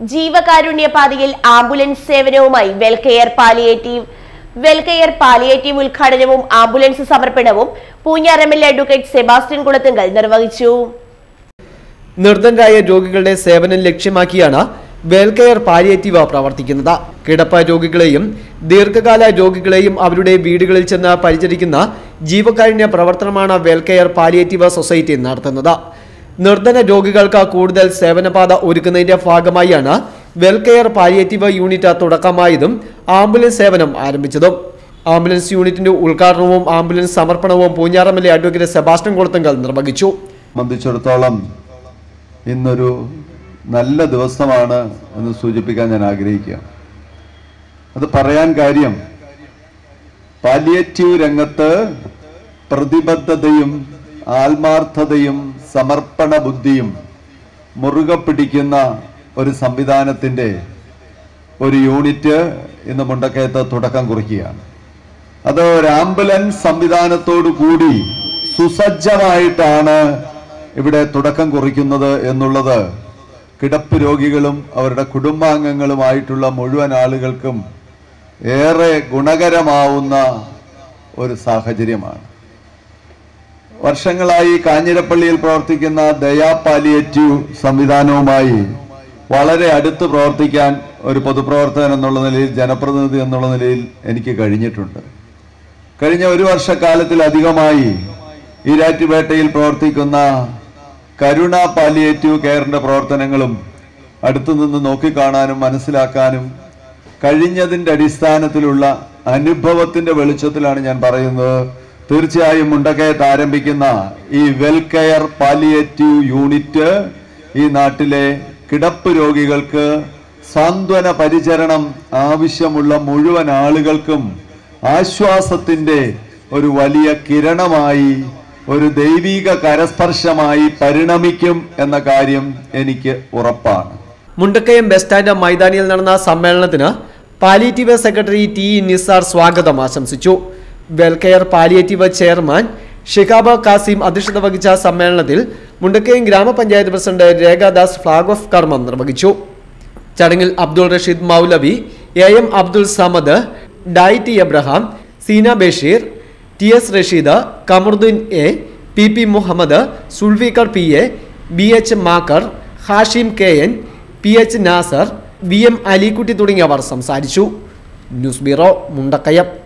ജീവകാരുണ്യ പാതയിൽ ആംബുലൻസ് സേവനവുമായി വെൽകെയർ പാലിയേറ്റീവ് വെൽകെയർ പാലിയേറ്റീവ് ഉദ്ഘാടനവും ആംബുലൻസ് സമർപ്പണവും Poonjar M L advocate Sebastian Kulathunkal നിർവഹിച്ചു. നിർദ്ധനരായ രോഗികളുടെ സേവനം ലക്ഷ്യമാക്കിയാണ് വെൽകെയർ പാലിയേറ്റീവ് പ്രവർത്തിക്കുന്നത്. കിടപ്പ രോഗികളെയും ദീർഘകാല രോഗികളെയും അവരുടെ വീടുകളിൽ ചെന്ന് പരിചരിക്കുന്ന ജീവകാരുണ്യ പ്രവർത്തനമാണ് വെൽകെയർ പാലിയേറ്റീവ് സൊസൈറ്റി നടത്തുന്നത്. നിർധന രോഗികൾക്ക് കൂടുതൽ സേവനപാത ഒരുക്കുന്നതിന്റെ ഭാഗമായാണ് വെൽകെയർ പാലിയേറ്റീവ് യൂണിറ്റ് തുടക്കമായതും ആംബുലൻസ് സേവനം ആരംഭിച്ചതും. ആംബുലൻസ് യൂണിറ്റിന്റെ ഉദ്ഘാടനവും ആംബുലൻസ് സമർപ്പണവും പൂഞ്ഞാറമ്മലെ അഡ്വക്കേറ്റ് സെബാസ്റ്റ്യൻ കുളത്തങ്കൽ നിർവഹിച്ചു. സംബന്ധിച്ചിടത്തോളം ഇന്നൊരു നല്ല ദിവസമാണ് എന്ന് സൂചിപ്പിക്കാൻ ഞാൻ ആഗ്രഹിക്കുക. അത് പറയാൻ കാര്യം പാലിയേറ്റീവ് രംഗത്ത് പ്രതിബദ്ധതയും ആത്മാർത്ഥതയും സമർപ്പണ ബുദ്ധിയും മുറുകെ പിടിക്കുന്ന ഒരു സംവിധാനത്തിന്റെ ഒരു യൂണിറ്റ് ഇന്ന് മുണ്ടക്കയത്ത് തുടക്കം കുറിക്കുകയാണ്. അത് ഒരു ആംബുലൻസ് സംവിധാനത്തോടു കൂടി സുസജ്ജമായിട്ടാണ് ഇവിടെ തുടക്കം കുറിക്കുന്നത് എന്നുള്ളത് കിടപ്പ് രോഗികളും അവരുടെ കുടുംബാംഗങ്ങളുമായിട്ടുള്ള മുഴുവൻ ആളുകൾക്കും ഏറെ ഗുണകരമാവുന്ന ഒരു സാഹചര്യമാണ്. വർഷങ്ങളായി കാഞ്ഞിരപ്പള്ളിയിൽ പ്രവർത്തിക്കുന്ന ദയാ പാലിയേറ്റീവ് സംവിധാനവുമായി വളരെ അടുത്ത് പ്രവർത്തിക്കാൻ ഒരു പൊതുപ്രവർത്തകൻ എന്നുള്ള നിലയിൽ ജനപ്രതിനിധി എന്നുള്ള നിലയിൽ എനിക്ക് കഴിഞ്ഞിട്ടുണ്ട്. കഴിഞ്ഞ ഒരു വർഷക്കാലത്തിലധികമായി ഈരാറ്റുപേട്ടയിൽ പ്രവർത്തിക്കുന്ന കരുണ പാലിയേറ്റീവ് കെയറിന്റെ പ്രവർത്തനങ്ങളും അടുത്തു നിന്ന് നോക്കിക്കാണാനും മനസ്സിലാക്കാനും കഴിഞ്ഞതിന്റെ അടിസ്ഥാനത്തിലുള്ള അനുഭവത്തിന്റെ വെളിച്ചത്തിലാണ് ഞാൻ പറയുന്നത്. തീർച്ചയായും മുണ്ടക്കയത്ത് ആരംഭിക്കുന്ന ഈ വെൽകെയർ പാലിയേറ്റീവ് യൂണിറ്റ് ഈ നാട്ടിലെ കിടപ്പ് രോഗികൾക്ക് സാന്ത്വന പരിചരണം ആവശ്യമുള്ള മുഴുവൻ ആളുകൾക്കും ആശ്വാസത്തിന്റെ ഒരു വലിയ കിരണമായി ഒരു ദൈവിക കരസ്പർശമായി പരിണമിക്കും എന്ന കാര്യം എനിക്ക് ഉറപ്പാണ്. മുണ്ടക്കയം ബസ് സ്റ്റാൻഡ് മൈതാനിയിൽ നടന്ന സമ്മേളനത്തിന് പാലിറ്റീവ് സെക്രട്ടറി ടി നിസാർ സ്വാഗതം ആശംസിച്ചു. Welcare palliative chairman Shihaba Kasim അധ്യക്ഷത വഹിച്ച സമ്മേളനത്തിൽ മുണ്ടക്കയം ഗ്രാമപഞ്ചായത്ത് പ്രസിഡന്റ് രേഖാദാസ് ഫ്ളാഗ് ഓഫ് കർമ്മം നിർവഹിച്ചു. ചടങ്ങിൽ Abdul Rasheed Moulavi A M Abdul Samad T Abraham Seena Basheer T S Rasheed Kamaruddin A P P Muhammad Sulfikar P A B H Makkar Hashim K N P H Nasar V M Alikutty തുടങ്ങിയവർ സംസാരിച്ചു. News bureau Mundakkayam.